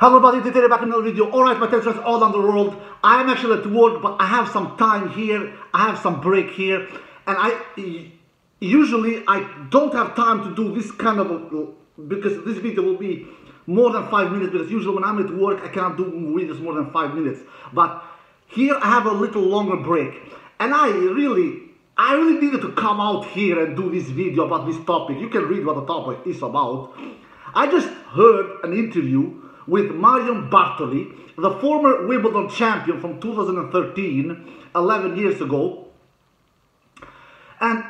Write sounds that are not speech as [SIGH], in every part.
Hello everybody, today back in another video. Alright, my tennis all around the world. I am actually at work, but I have some time here. I have some break here. And I usually I don't have time to do this kind of because this video will be more than five minutes because usually when I'm at work I cannot do videos more than five minutes. But here I have a little longer break. And I really I really needed to come out here and do this video about this topic. You can read what the topic is about. I just heard an interview with Marion Bartoli, the former Wimbledon champion from 2013, 11 years ago. And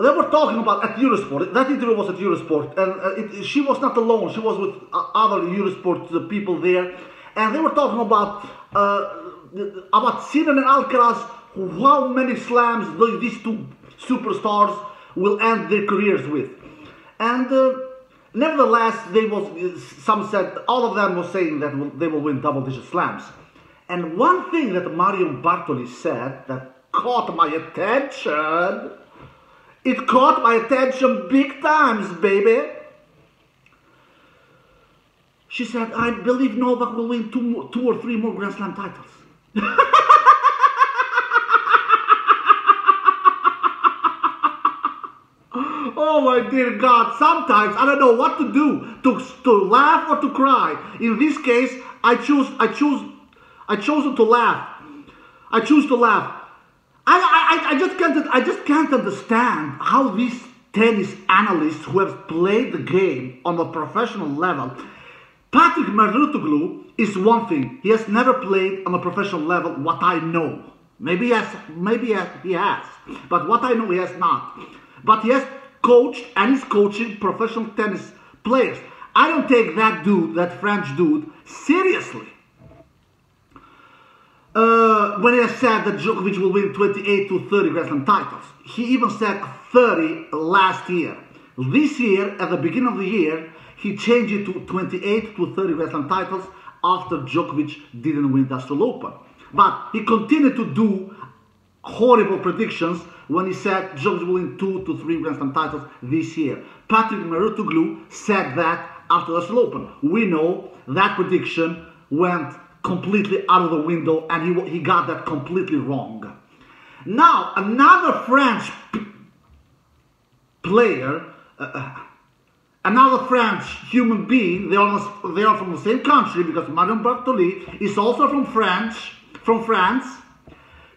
they were talking about at Eurosport. That interview was at Eurosport, and uh, it, she was not alone. She was with uh, other Eurosport uh, people there, and they were talking about uh, about Sinner and Alcaraz. How many slams these two superstars will end their careers with, and Nevertheless, they was some said all of them were saying that they will win double-digit slams. And one thing that Marion Bartoli said that caught my attention, it caught my attention big times, baby. She said, I believe Novak will win two, two or three more Grand Slam titles. [LAUGHS] Oh my dear God, sometimes I don't know what to do, to, to laugh or to cry. In this case, I choose, I choose, I chose to laugh. I choose to laugh. I, I, I just can't, I just can't understand how these tennis analysts who have played the game on a professional level, Patrick Mouratoglou is one thing. He has never played on a professional level, what I know. Maybe has, maybe he has, but what I know he has not. But he has coached and is coaching professional tennis players. I don't take that dude, that French dude, seriously. Uh, when he said that Djokovic will win 28 to 30 Grand Slam titles, he even said 30 last year. This year, at the beginning of the year, he changed it to 28 to 30 Grand Slam titles after Djokovic didn't win the Australian Open. But he continued to do horrible predictions when he said Djokovic will win two to three Grand Slam titles this year. Patrick Mouratoglou said that after the Australian Open. We know that prediction went completely out of the window and he, he got that completely wrong. Now, another French player, uh, uh, another French human being, they are, they are from the same country because Marion Bartoli is also from France, from France.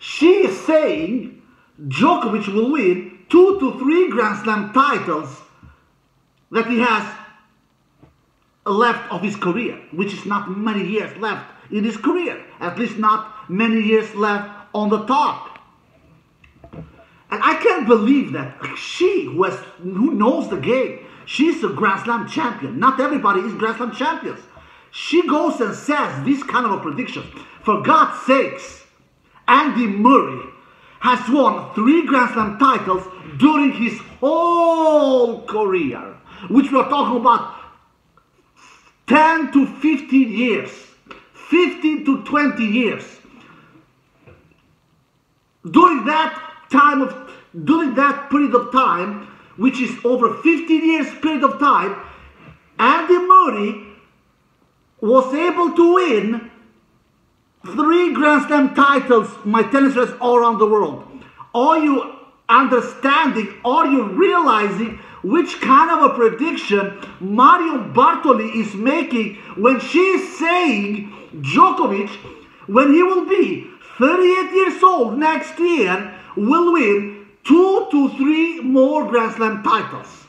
She is saying Djokovic will win two to three Grand Slam titles that he has left of his career, which is not many years left in his career, at least not many years left on the top. And I can't believe that she, who, has, who knows the game, she's a Grand Slam champion. Not everybody is Grand Slam champions. She goes and says this kind of a prediction. For God's sakes, Andy Murray has won three Grand Slam titles during his whole career, which we're talking about 10 to 15 years, 15 to 20 years. During that time of, during that period of time, which is over 15 years period of time, Andy Murray was able to win three Grand Slam titles, my tennis friends all around the world. Are you understanding? Are you realizing which kind of a prediction Marion Bartoli is making when she's saying Djokovic, when he will be 38 years old next year, will win two to three more Grand Slam titles.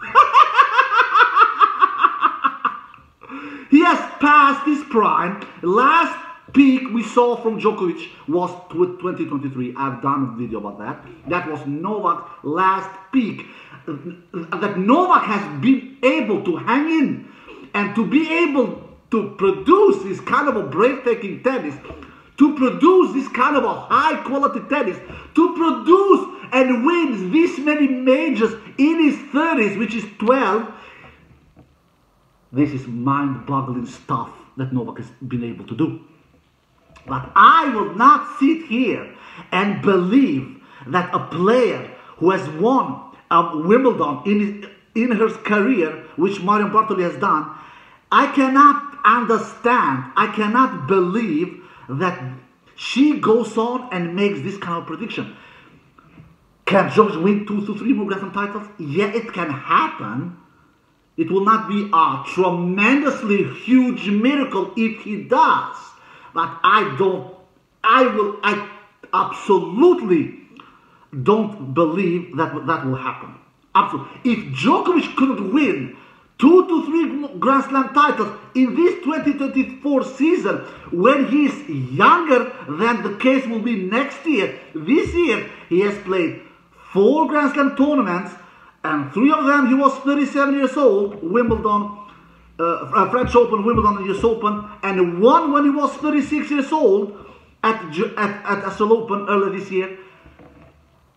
[LAUGHS] he has passed his prime. Last peak we saw from Djokovic was 2023. I've done a video about that. That was Novak's last peak. That Novak has been able to hang in and to be able to produce this kind of a breathtaking tennis, to produce this kind of a high quality tennis, to produce and win this many majors in his 30s, which is 12. This is mind boggling stuff that Novak has been able to do. But I will not sit here and believe that a player who has won um, Wimbledon in, in her career, which Marion Bartoli has done, I cannot, understand, I cannot believe that she goes on and makes this kind of prediction. Can George win two to three more Grand Slam titles? Yeah, it can happen. It will not be a tremendously huge miracle if he does. But I don't, I will, I absolutely don't believe that that will happen. Absolutely. If Djokovic couldn't win two to three Grand Slam titles in this 2024 season when he is younger than the case will be next year, this year he has played four Grand Slam tournaments and three of them he was 37 years old, Wimbledon, uh, uh French Open, Wimbledon, and US Open, and one when he was 36 years old at, at, at Australian Open earlier this year.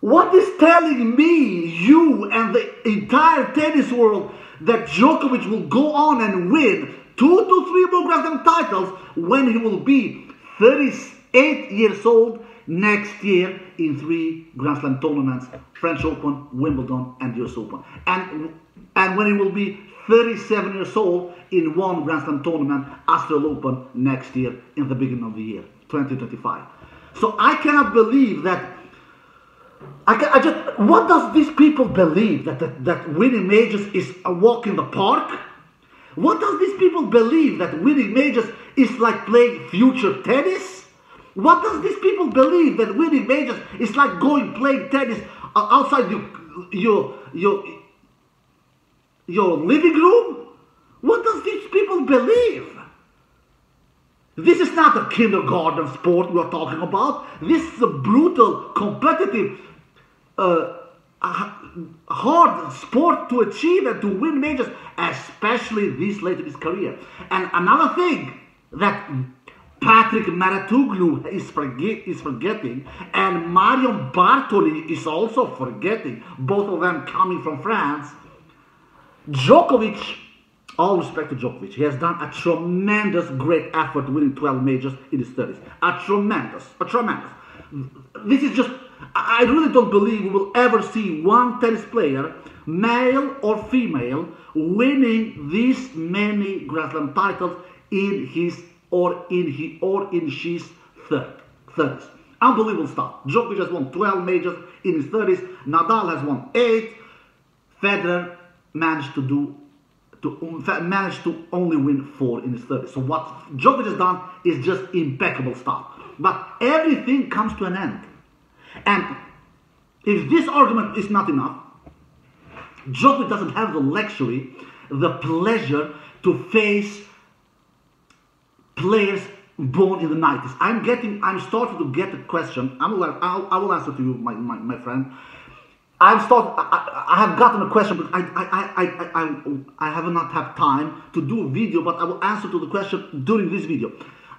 What is telling me, you and the entire tennis world, that Djokovic will go on and win two to three more Grand Slam titles when he will be 38 years old next year in three Grand Slam tournaments French Open, Wimbledon, and US Open. And, and when he will be 37 years old in one Grand Slam tournament, Australian Open, next year in the beginning of the year, 2025. So I cannot believe that. I, can, I just, what does these people believe that, that, that winning majors is a walk in the park? What does these people believe that winning majors is like playing future tennis? What does these people believe that winning majors is like going playing tennis uh, outside your your your your living room? What does these people believe? This is not a kindergarten sport we're talking about. This is a brutal, competitive, uh, hard sport to achieve and to win majors, especially this late in his career. And another thing that Patrick Mouratoglou is, forget, is forgetting, and Marion Bartoli is also forgetting, both of them coming from France. Djokovic, all respect to Djokovic, he has done a tremendous, great effort winning 12 majors in his 30s. A tremendous, a tremendous. This is just, I really don't believe we will ever see one tennis player, male or female, winning this many Grand Slam titles in his or in he or in she's third, 30s. Unbelievable stuff. Djokovic has won 12 majors in his 30s. Nadal has won 8. Federer managed to do to um, managed to only win 4 in his 30s. So what Djokovic has done is just impeccable stuff. But everything comes to an end. And if this argument is not enough, Djokovic doesn't have the luxury, the pleasure to face players born in the 90s. I'm getting, I'm starting to get a question. I'm will, I'll, I will answer to you, my, my, my friend. I'm start, I, I have gotten a question, but I, I, I, I, I, I have not had time to do a video, but I will answer to the question during this video.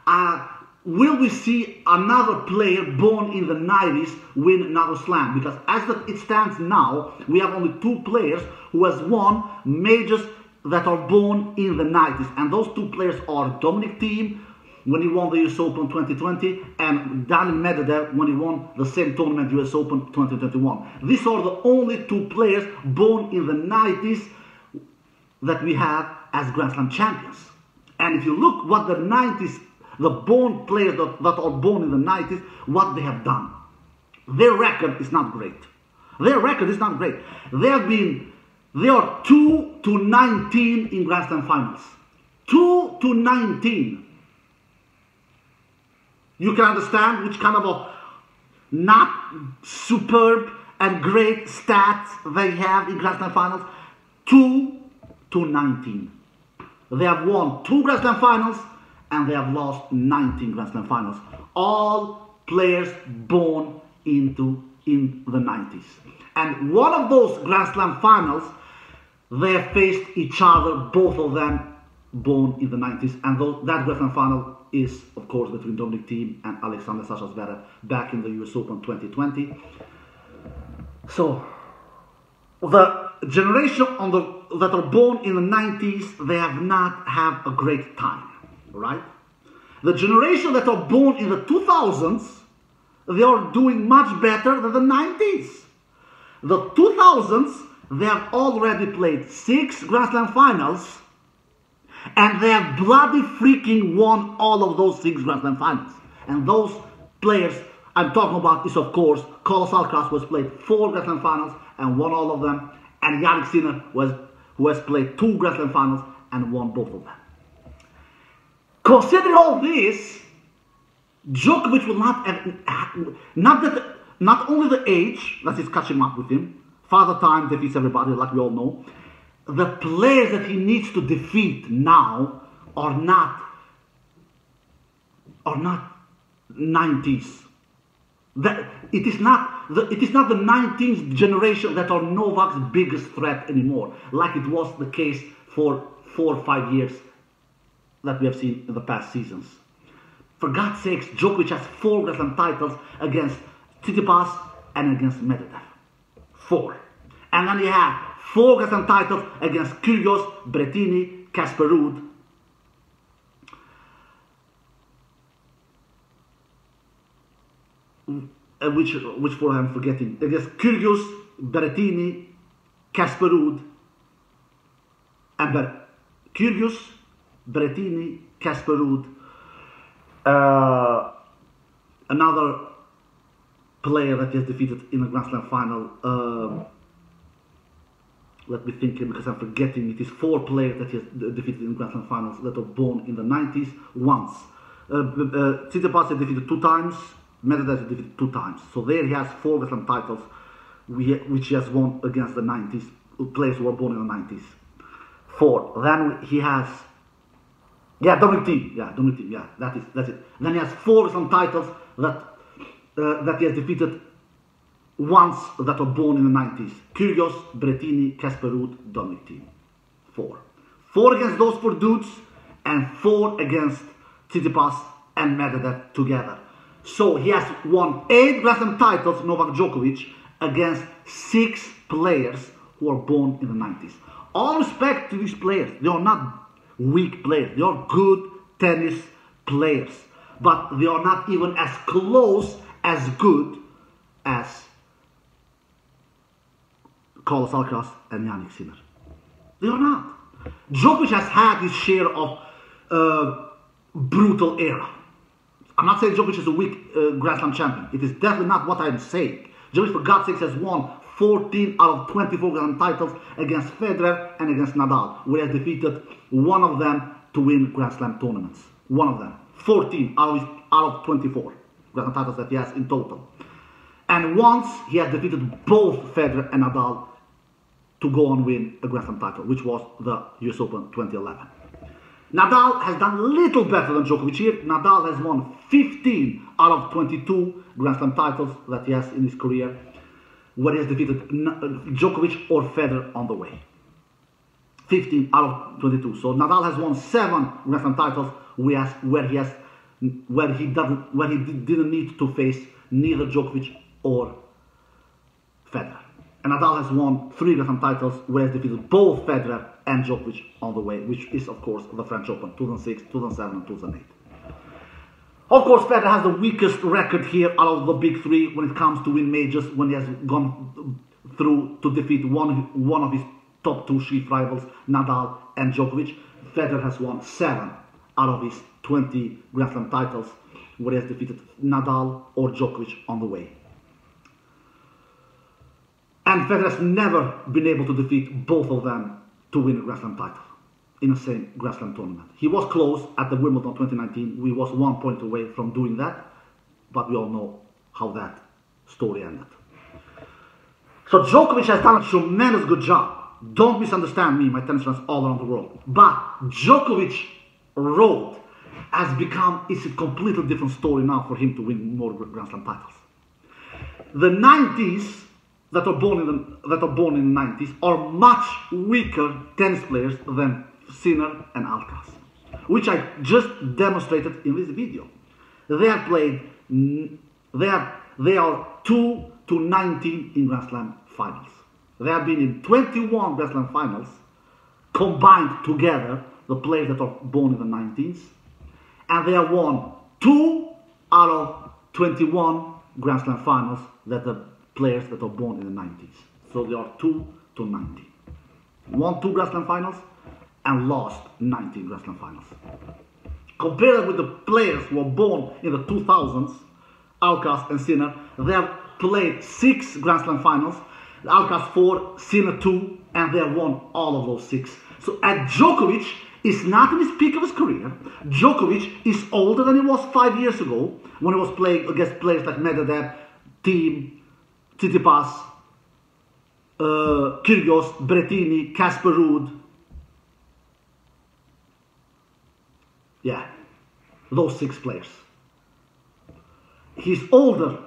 Uh, will we see another player born in the 90s win another slam? Because as it stands now, we have only two players who has won majors that are born in the 90s. And those two players are Dominic Thiem when he won the US Open 2020 and Daniil Medvedev when he won the same tournament US Open 2021. These are the only two players born in the 90s that we have as Grand Slam champions. And if you look what the 90s, the born players that, that are born in the 90s, what they have done. Their record is not great. Their record is not great. They have been they are 2 to 19 in Grand Slam finals. 2 to 19. You can understand which kind of a not superb and great stats they have in Grand Slam finals. 2 to 19. They have won two Grand Slam finals and they have lost 19 Grand Slam finals. All players born into in the 90s. And one of those Grand Slam finals they faced each other, both of them born in the 90s, and though that Grand Slam final is, of course, between Dominic Thiem and Alexander Sasha Zverev back in the US Open 2020. So, the generation on the, that are born in the 90s, they have not had a great time, right? The generation that are born in the 2000s, they are doing much better than the 90s. The 2000s they have already played six Grand Slam finals And they have bloody freaking won all of those six Grand Slam finals. And those players I'm talking about is, of course, Carlos Alcaraz, was played four Grand Slam finals and won all of them. And Jannik Sinner, was, who has played two Grand Slam finals and won both of them. Considering all this, Djokovic will not have, not that, not only the age that is catching up with him, Father Time defeats everybody, like we all know. The players that he needs to defeat now are not are not 90s. That it is not the it is not the 19th generation that are Novak's biggest threat anymore, like it was the case for four or five years that we have seen in the past seasons. For God's sakes, Djokovic has four Grand titles against Tsitsipas and against Medvedev. Four. And then he had four Grand Slam titles against Kyrgios, Berrettini, Casper Ruud, uh, which which four I'm forgetting. Against Kyrgios, Berrettini, Casper Ruud, and Ber- Kyrgios, Berrettini, Casper Ruud, uh, another player that he has defeated in the Grand Slam final. Um, let me think because I'm forgetting. It is four players that he has defeated in Grand Slam finals that were born in the 90s once. Uh, uh, defeated two times. Medvedev defeated two times. So there he has four Grand Slam titles, which he has won against the 90s players who were born in the 90s. Four. Then he has yeah, Thiem. Yeah, Dominic Yeah, that is that's it. then he has four some titles that uh, that he has defeated once that were born in the 90s. Kyrgios, Berrettini, Casper Ruud, Dominic Thiem. Four. Four against those four dudes and four against Tsitsipas and Medvedev together. So he has won eight Grand Slam titles, Novak Djokovic, against six players who are born in the 90s. All respect to these players. They are not weak players. They are good tennis players. But they are not even as close as good as Carlos Alcaraz and Jannik Sinner. They are not. Djokovic has had his share of uh, brutal era. I'm not saying Djokovic is a weak uh, Grand Slam champion. It is definitely not what I'm saying. Djokovic, for God's sakes, has won 14 out of 24 Grand titles against Federer and against Nadal, where he defeated one of them to win Grand Slam tournaments. One of them. 14 out of, out of 24 Grand Slam titles that he has in total. And once he has defeated both Federer and Nadal to go and win a Grand Slam title, which was the US Open 2011. Nadal has done little better than Djokovic here. Nadal has won 15 out of 22 Grand Slam titles that he has in his career, where he has defeated uh, Djokovic or Federer on the way. 15 out of 22. So Nadal has won seven Grand Slam titles where he has where he doesn't where he didn't need to face neither Djokovic or Federer. And Nadal has won three Grand Slam titles where he has defeated both Federer and Djokovic on the way, which is of course the French Open 2006, 2007, and 2008. Of course, Federer has the weakest record here out of the big three when it comes to win majors, when he has gone through to defeat one, one of his top two chief rivals, Nadal and Djokovic. Federer has won seven out of his 20 Grand Slam titles, where he has defeated Nadal or Djokovic on the way. And Federer has never been able to defeat both of them to win a Grand Slam title in the same Grand Slam tournament. He was close at the Wimbledon 2019. We was one point away from doing that, but we all know how that story ended. So Djokovic has done a tremendous good job. Don't misunderstand me, my tennis fans all around the world. But Djokovic road has become is a completely different story now for him to win more Grand Slam titles. The 90s that are born in the, that are born in the 90s are much weaker tennis players than Sinner and Alcaraz, which I just demonstrated in this video. They have played, they have, they are 2 to 19 in Grand Slam finals. They have been in 21 Grand Slam finals combined together, the players that are born in the 90s, and they have won 2 out of 21 Grand Slam finals that the players that are born in the 90s. So they are 2 to 90. Won two Grand Slam finals and lost 19 Grand Slam finals. Compared with the players who were born in the 2000s, Alcaraz and Sinner, they have played six Grand Slam finals, Alcaraz four, Sinner two, and they have won all of those six. So at Djokovic is not in his peak of his career. Djokovic is older than he was five years ago when he was playing against players like Medvedev, Thiem, Tsitsipas, uh, Kyrgios, Berrettini, Casper Ruud. Yeah, those six players. He's older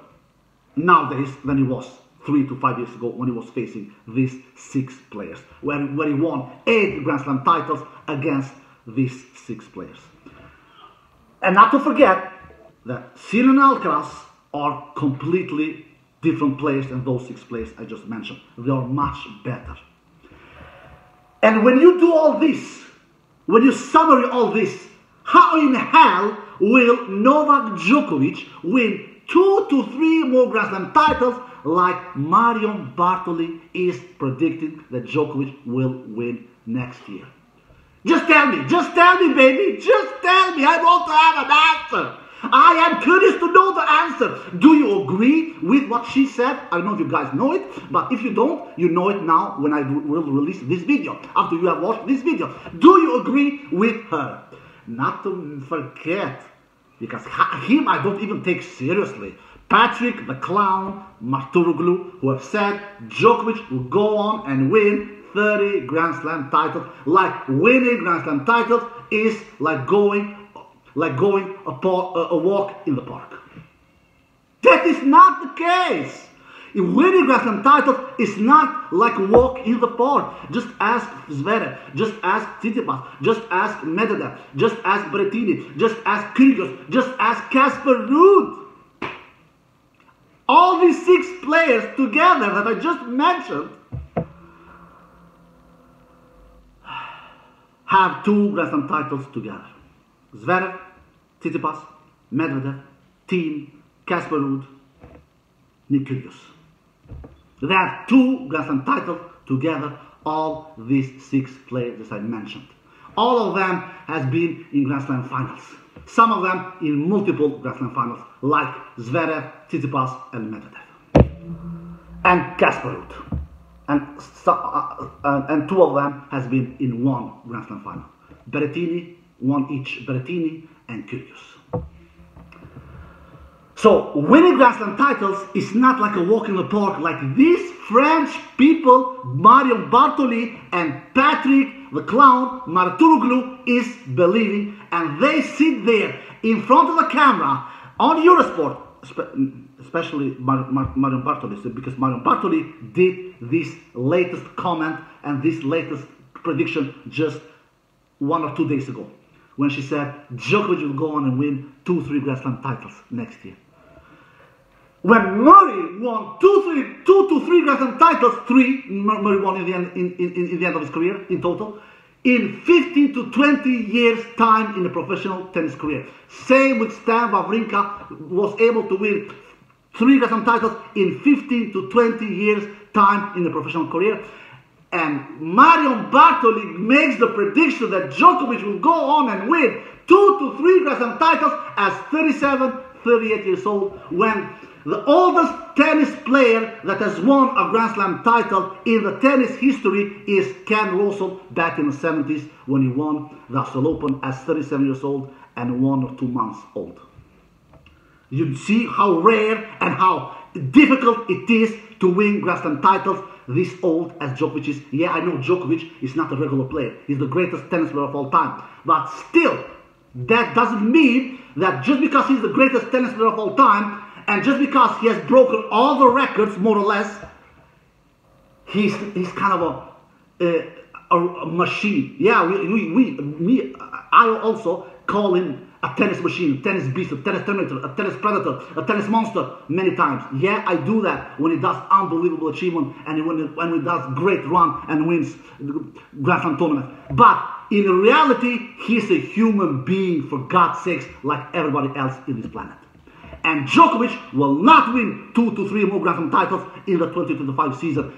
nowadays than he was three to five years ago when he was facing these six players, when, when he won eight Grand Slam titles against these six players. And not to forget that Sinner and Alcaraz are completely different players than those six players I just mentioned. They are much better. And when you do all this, when you summary all this, how in hell will Novak Djokovic win two to three more Grand Slam titles like Marion Bartoli is predicting that Djokovic will win next year? Just tell me, just tell me, baby, just tell me. I want to have an answer. I am curious to know the answer. Do you agree with what she said? I don't know if you guys know it, but if you don't, you know it now when I will release this video, after you have watched this video. Do you agree with her? Not to forget, because him I don't even take seriously. Patrick the Clown Mouratoglou, who have said Djokovic will go on and win 30 Grand Slam titles. Like winning Grand Slam titles is like going like going a, a walk in the park. That is not the case. Winning Slam titles is not like a walk in the park. Just ask Zverev, just ask Tsitsipas, just ask Medvedev, just ask Berrettini, just ask Kyrgios, just ask Casper Ruud. All these six players together that I just mentioned have two Grand Slam titles together. Zverev, Tsitsipas, Medvedev, Thiem, Casper Ruud, Kyrgios. They have two Grand Slam titles together, all these six players that I mentioned. All of them has been in Grand Slam finals. Some of them in multiple Grand Slam finals, like Zverev, Tsitsipas, and Medvedev. And Casper Ruud. And, so, uh, uh, and two of them has been in one Grand Slam final. Berrettini, one each Berrettini and Kyrgios. So winning Grand Slam titles is not like a walk in the park like these French people, Marion Bartoli and Patrick the Clown Mouratoglou is believing and they sit there in front of the camera on Eurosport, especially Marion Bartoli, because Marion Bartoli did this latest comment and this latest prediction just one or two days ago when she said Djokovic will go on and win two, three Grand Slam titles next year. When Murray won two, three, two to three Grand Slam titles, three Murray won in the end, in, in, in the end of his career in total, in 15 to 20 years time in a professional tennis career. Same with Stan Wawrinka was able to win three Grand Slam titles in 15 to 20 years time in a professional career. And Marion Bartoli makes the prediction that Djokovic will go on and win two to three Grand Slam titles as 37, 38 years old when the oldest tennis player that has won a Grand Slam title in the tennis history is Ken Rosewall back in the 70s when he won the Australian Open as 37 years old and one or two months old. You see how rare and how difficult it is to win Grand Slam titles this old as Djokovic is. Yeah, I know Djokovic is not a regular player. He's the greatest tennis player of all time. But still, that doesn't mean that just because he's the greatest tennis player of all time, and just because he has broken all the records, more or less, he's, he's kind of a, a, a machine. Yeah, we, we, we, me, I also call him a tennis machine, tennis beast, a tennis terminator, a tennis predator, a tennis monster many times. Yeah, I do that when he does unbelievable achievement and when he, when he does great run and wins Grand Slam tournament. But in reality, he's a human being for God's sakes, like everybody else in this planet. And Djokovic will not win two to three more Grand Slam titles in the 2025 season.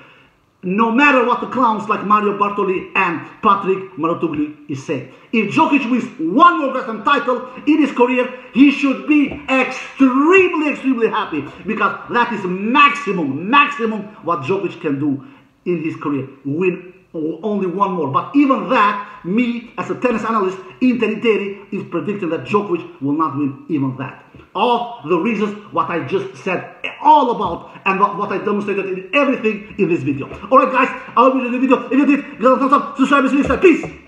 No matter what the clowns like Marion Bartoli and Patrick Mouratoglou is saying. If Djokovic wins one more Grand title in his career, he should be extremely, extremely happy because that is maximum, maximum what Djokovic can do in his career. Win only one more. But even that, me as a tennis analyst, Inter Interi is predicting that Djokovic will not win even that. All the reasons what I just said all about and what, I demonstrated in everything in this video. Alright guys, I hope you enjoyed the video. If you did, give a thumbs up, subscribe, and peace.